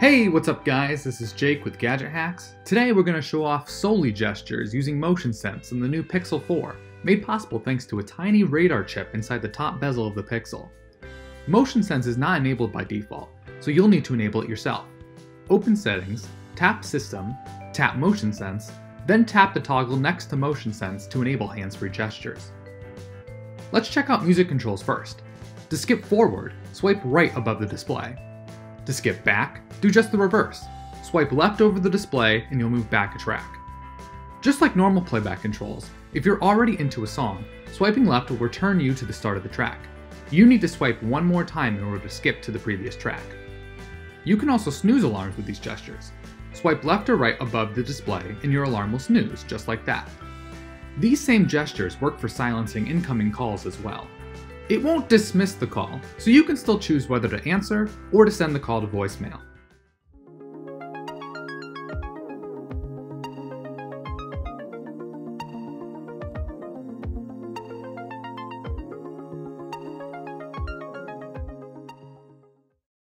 Hey, what's up guys? This is Jake with Gadget Hacks. Today we're going to show off Soli gestures using motion sense in the new Pixel 4, made possible thanks to a tiny radar chip inside the top bezel of the Pixel. Motion sense is not enabled by default, so you'll need to enable it yourself. Open Settings, tap System, tap Motion Sense, then tap the toggle next to Motion Sense to enable hands-free gestures. Let's check out music controls first. To skip forward, swipe right above the display. To skip back, do just the reverse. Swipe left over the display and you'll move back a track. Just like normal playback controls, if you're already into a song, swiping left will return you to the start of the track. You need to swipe one more time in order to skip to the previous track. You can also snooze alarms with these gestures. Swipe left or right above the display and your alarm will snooze, just like that. These same gestures work for silencing incoming calls as well. It won't dismiss the call, so you can still choose whether to answer or to send the call to voicemail.